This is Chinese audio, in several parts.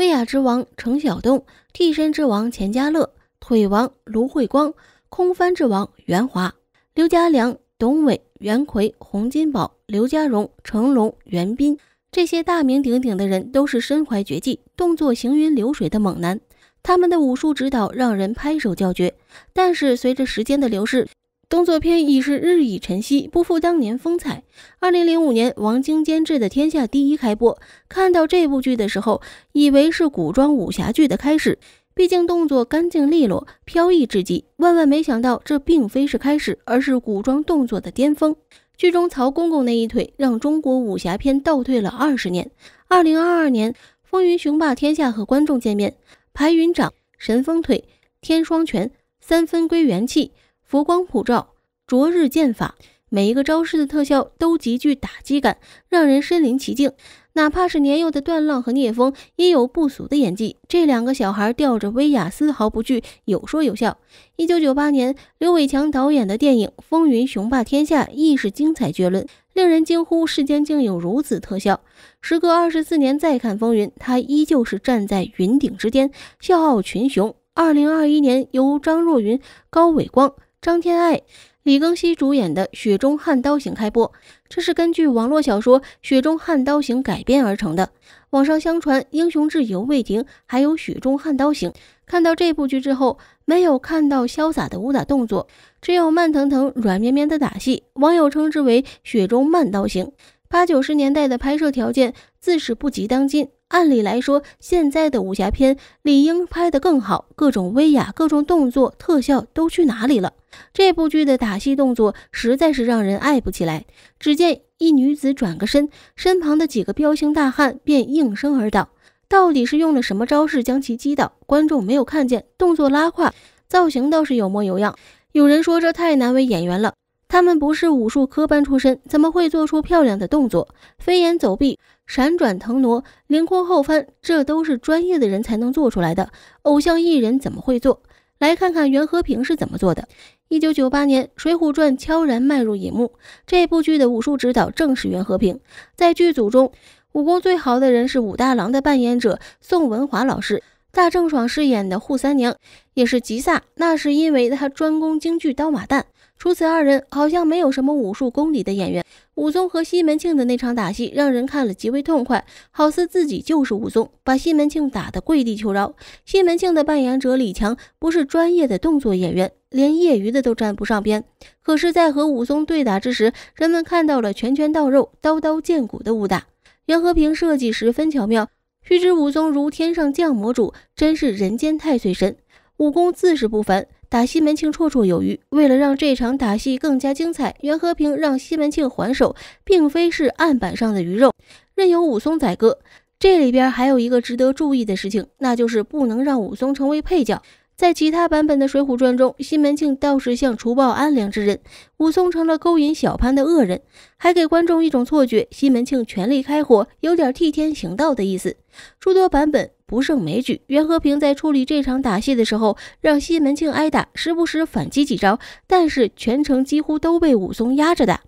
威亚之王程小东，替身之王钱嘉乐，腿王卢慧光，空翻之王袁华，刘家良、董伟、袁奎、洪金宝、刘家荣、成龙、袁斌，这些大名鼎鼎的人都是身怀绝技、动作行云流水的猛男。他们的武术指导让人拍手叫绝。但是随着时间的流逝，动作片已是日益沉寂，不复当年风采。二零零五年，王晶监制的《天下第一》开播。看到这部剧的时候，以为是古装武侠剧的开始，毕竟动作干净利落、飘逸至极。万万没想到，这并非是开始，而是古装动作的巅峰。剧中曹公公那一腿，让中国武侠片倒退了二十年。二零二二年，风云雄霸天下和观众见面，排云掌、神风腿、天双拳、三分归元气。佛光普照，灼日剑法，每一个招式的特效都极具打击感，让人身临其境。哪怕是年幼的段浪和聂风，也有不俗的演技。这两个小孩吊着威亚，丝毫不惧，有说有笑。一九九八年，刘伟强导演的电影《风云雄霸天下》亦是精彩绝伦，令人惊呼世间竟有如此特效。时隔二十四年再看《风云》，他依旧是站在云顶之巅，笑傲群雄。二零二一年，由张若昀、高伟光。张天爱、李庚希主演的《雪中悍刀行》开播，这是根据网络小说《雪中悍刀行》改编而成的。网上相传英雄志犹未停，还有《雪中悍刀行》。看到这部剧之后，没有看到潇洒的武打动作，只有慢腾腾、软绵绵的打戏，网友称之为《雪中慢刀行》。八九十年代的拍摄条件自是不及当今。按理来说，现在的武侠片理应拍得更好，各种威亚、各种动作特效都去哪里了？这部剧的打戏动作实在是让人爱不起来。只见一女子转个身，身旁的几个彪形大汉便应声而倒。到底是用了什么招式将其击倒？观众没有看见，动作拉胯，造型倒是有模有样。有人说这太难为演员了。他们不是武术科班出身，怎么会做出漂亮的动作？飞檐走壁、闪转腾挪、凌空后翻，这都是专业的人才能做出来的。偶像艺人怎么会做？来看看袁和平是怎么做的。一九九八年，《水浒传》悄然迈入银幕，这部剧的武术指导正是袁和平。在剧组中，武功最好的人是武大郎的扮演者宋文华老师，大郑爽饰演的扈三娘也是吉萨，那是因为他专攻京剧刀马旦。除此，二人好像没有什么武术功底的演员。武松和西门庆的那场打戏让人看了极为痛快，好似自己就是武松，把西门庆打得跪地求饶。西门庆的扮演者李强不是专业的动作演员，连业余的都沾不上边。可是，在和武松对打之时，人们看到了拳拳到肉、刀刀见骨的武打。袁和平设计十分巧妙，须知武松如天上降魔主，真是人间太岁神，武功自是不凡。打西门庆绰绰有余。为了让这场打戏更加精彩，袁和平让西门庆还手，并非是案板上的鱼肉，任由武松宰割。这里边还有一个值得注意的事情，那就是不能让武松成为配角。在其他版本的《水浒传》中，西门庆倒是像除暴安良之人，武松成了勾引小潘的恶人，还给观众一种错觉：西门庆全力开火，有点替天行道的意思。诸多版本不胜枚举。袁和平在处理这场打戏的时候，让西门庆挨打，时不时反击几招，但是全程几乎都被武松压着打。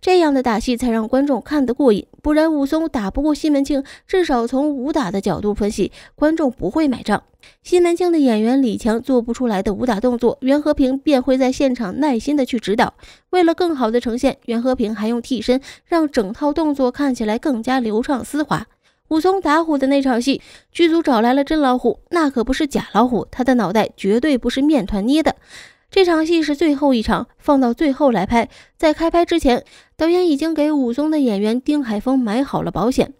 这样的打戏才让观众看得过瘾，不然武松打不过西门庆，至少从武打的角度分析，观众不会买账。西门庆的演员李强做不出来的武打动作，袁和平便会在现场耐心的去指导。为了更好的呈现，袁和平还用替身，让整套动作看起来更加流畅丝滑。武松打虎的那场戏，剧组找来了真老虎，那可不是假老虎，他的脑袋绝对不是面团捏的。这场戏是最后一场，放到最后来拍。在开拍之前，导演已经给武松的演员丁海峰买好了保险。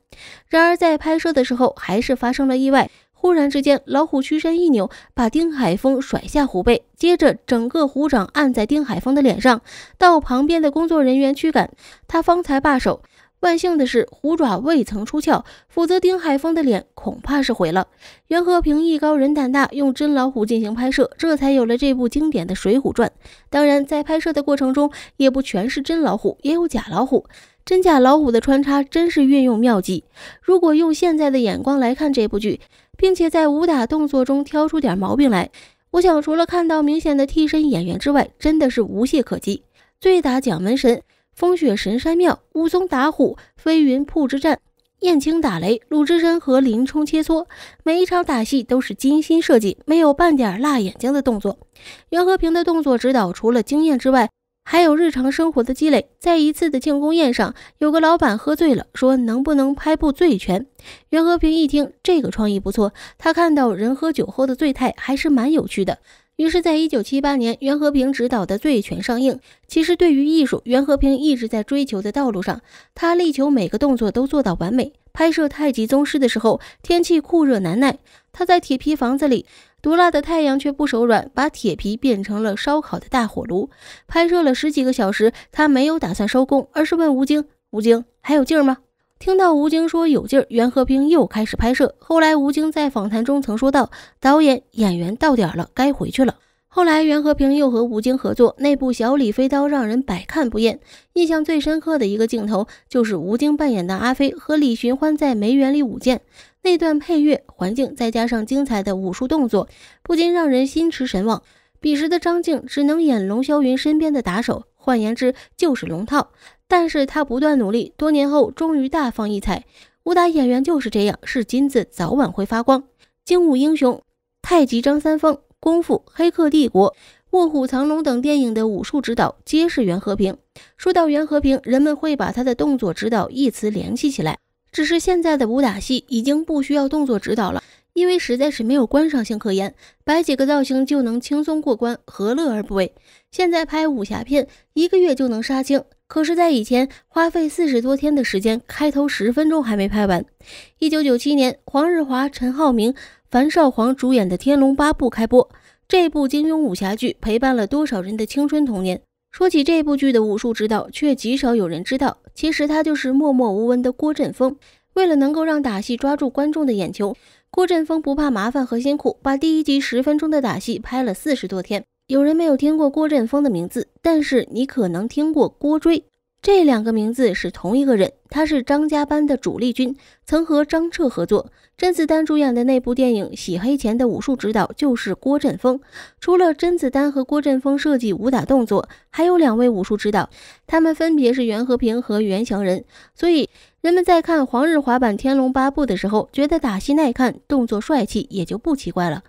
然而在拍摄的时候，还是发生了意外。忽然之间，老虎屈身一扭，把丁海峰甩下虎背，接着整个虎掌按在丁海峰的脸上，到旁边的工作人员驱赶，他方才罢手。万幸的是，虎爪未曾出鞘，否则丁海峰的脸恐怕是毁了。袁和平艺高人胆大，用真老虎进行拍摄，这才有了这部经典的《水浒传》。当然，在拍摄的过程中，也不全是真老虎，也有假老虎。真假老虎的穿插真是运用妙计。如果用现在的眼光来看这部剧，并且在武打动作中挑出点毛病来，我想除了看到明显的替身演员之外，真的是无懈可击。醉打蒋门神。风雪神山庙，武松打虎，飞云铺之战，燕青打雷，鲁智深和林冲切磋，每一场打戏都是精心设计，没有半点辣眼睛的动作。袁和平的动作指导除了经验之外，还有日常生活的积累。在一次的庆功宴上，有个老板喝醉了，说能不能拍部醉拳？袁和平一听，这个创意不错，他看到人喝酒后的醉态还是蛮有趣的。于是，在一九七八年，袁和平执导的《醉拳》上映。其实，对于艺术，袁和平一直在追求的道路上，他力求每个动作都做到完美。拍摄《太极宗师》的时候，天气酷热难耐，他在铁皮房子里，毒辣的太阳却不手软，把铁皮变成了烧烤的大火炉。拍摄了十几个小时，他没有打算收工，而是问吴京：“吴京，还有劲儿吗？”听到吴京说有劲儿，袁和平又开始拍摄。后来吴京在访谈中曾说道：“导演，演员到点了，该回去了。”后来袁和平又和吴京合作，那部《小李飞刀》让人百看不厌。印象最深刻的一个镜头就是吴京扮演的阿飞和李寻欢在梅园里舞剑，那段配乐、环境再加上精彩的武术动作，不禁让人心驰神往。彼时的张静只能演龙霄云身边的打手，换言之就是龙套。但是他不断努力，多年后终于大放异彩。武打演员就是这样，是金子早晚会发光。精武英雄、太极张三丰、功夫、黑客帝国、卧虎藏龙等电影的武术指导皆是袁和平。说到袁和平，人们会把他的动作指导一词联系起来。只是现在的武打戏已经不需要动作指导了，因为实在是没有观赏性可言，摆几个造型就能轻松过关，何乐而不为？现在拍武侠片，一个月就能杀青。可是，在以前花费四十多天的时间，开头十分钟还没拍完。一九九七年，黄日华、陈浩民、樊少皇主演的《天龙八部》开播。这部金庸武侠剧陪伴了多少人的青春童年？说起这部剧的武术指导，却极少有人知道。其实他就是默默无闻的郭振峰。为了能够让打戏抓住观众的眼球，郭振峰不怕麻烦和辛苦，把第一集十分钟的打戏拍了四十多天。有人没有听过郭振峰的名字，但是你可能听过郭追，这两个名字是同一个人。他是张家班的主力军，曾和张彻合作。甄子丹主演的那部电影《洗黑钱》的武术指导就是郭振峰。除了甄子丹和郭振峰设计武打动作，还有两位武术指导，他们分别是袁和平和袁祥仁。所以人们在看黄日华版《天龙八部》的时候，觉得打戏耐看，动作帅气，也就不奇怪了。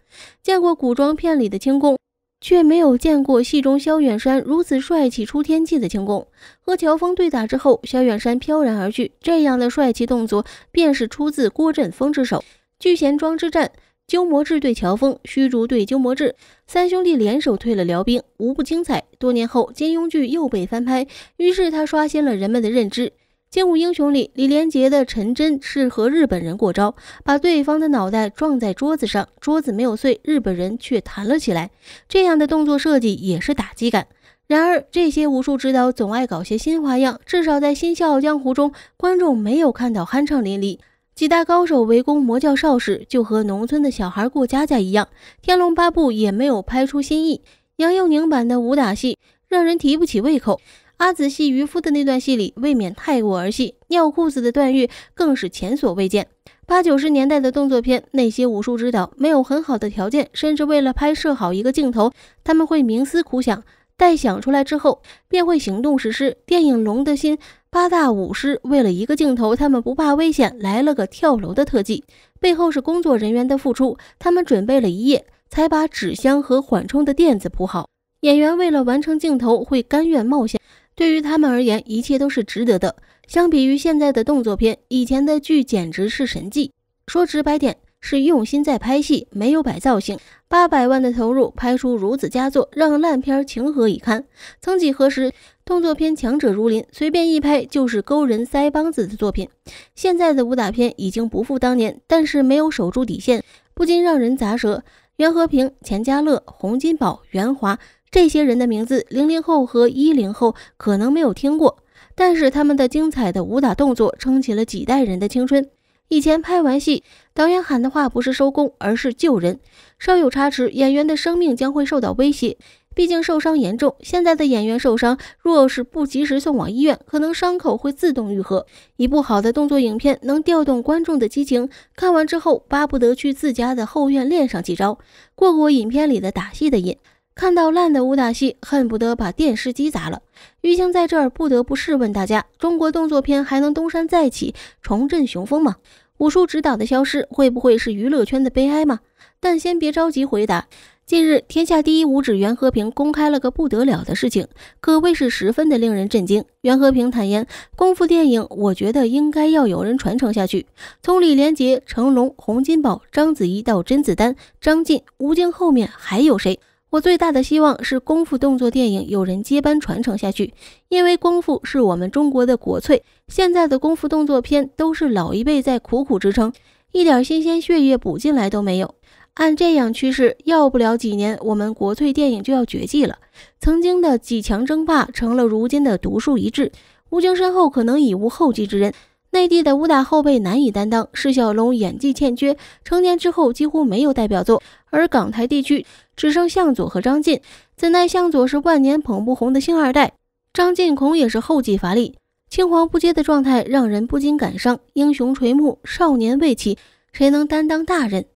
见过古装片里的轻功。却没有见过戏中萧远山如此帅气出天际的轻功。和乔峰对打之后，萧远山飘然而去，这样的帅气动作便是出自郭振峰之手。聚贤庄之战，鸠摩智对乔峰，虚竹对鸠摩智，三兄弟联手退了辽兵，无不精彩。多年后，金庸剧又被翻拍，于是他刷新了人们的认知。《精武英雄》里，李连杰的陈真是和日本人过招，把对方的脑袋撞在桌子上，桌子没有碎，日本人却弹了起来。这样的动作设计也是打击感。然而，这些武术指导总爱搞些新花样，至少在《新笑傲江湖》中，观众没有看到酣畅淋漓。几大高手围攻魔教少时，就和农村的小孩过家家一样。《天龙八部》也没有拍出新意。杨佑宁版的武打戏让人提不起胃口。阿紫戏渔夫的那段戏里，未免太过儿戏，尿裤子的段誉更是前所未见。八九十年代的动作片，那些武术指导没有很好的条件，甚至为了拍摄好一个镜头，他们会冥思苦想，待想出来之后，便会行动实施。电影《龙的心》，八大武师为了一个镜头，他们不怕危险，来了个跳楼的特技，背后是工作人员的付出，他们准备了一夜，才把纸箱和缓冲的垫子铺好。演员为了完成镜头，会甘愿冒险。对于他们而言，一切都是值得的。相比于现在的动作片，以前的剧简直是神迹。说直白点，是用心在拍戏，没有摆造型。八百万的投入，拍出如此佳作，让烂片情何以堪？曾几何时，动作片强者如林，随便一拍就是勾人腮帮子的作品。现在的武打片已经不复当年，但是没有守住底线，不禁让人咂舌。袁和平、钱嘉乐、洪金宝、袁华。这些人的名字，零零后和一零后可能没有听过，但是他们的精彩的武打动作撑起了几代人的青春。以前拍完戏，导演喊的话不是收工，而是救人。稍有差池，演员的生命将会受到威胁。毕竟受伤严重，现在的演员受伤，若是不及时送往医院，可能伤口会自动愈合。一部好的动作影片能调动观众的激情，看完之后巴不得去自家的后院练上几招，过过影片里的打戏的瘾。看到烂的武打戏，恨不得把电视机砸了。于青在这儿不得不试问大家：中国动作片还能东山再起，重振雄风吗？武术指导的消失，会不会是娱乐圈的悲哀吗？但先别着急回答。近日，天下第一武指袁和平公开了个不得了的事情，可谓是十分的令人震惊。袁和平坦言，功夫电影，我觉得应该要有人传承下去。从李连杰、成龙、洪金宝、章子怡到甄子丹、张晋、吴京，后面还有谁？我最大的希望是功夫动作电影有人接班传承下去，因为功夫是我们中国的国粹。现在的功夫动作片都是老一辈在苦苦支撑，一点新鲜血液补进来都没有。按这样趋势，要不了几年，我们国粹电影就要绝迹了。曾经的几强争霸，成了如今的独树一帜。吴京身后可能已无后继之人，内地的武打后辈难以担当。释小龙演技欠缺，成年之后几乎没有代表作，而港台地区只剩向佐和张晋。怎奈向佐是万年捧不红的星二代，张晋恐也是后继乏力，青黄不接的状态让人不禁感伤。英雄垂暮，少年未起，谁能担当大任？